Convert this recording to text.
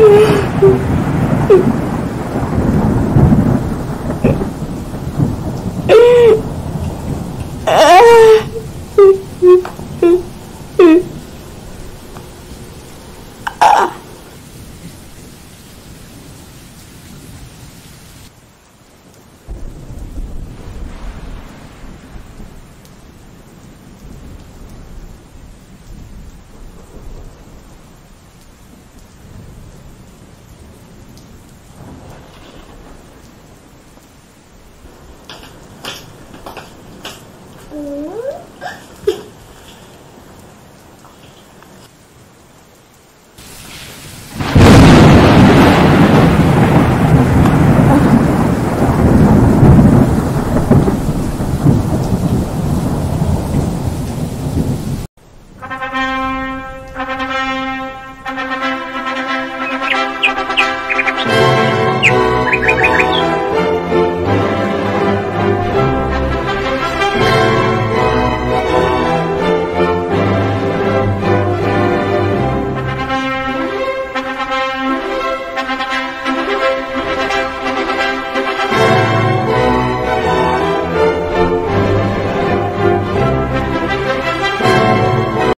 Thank you. school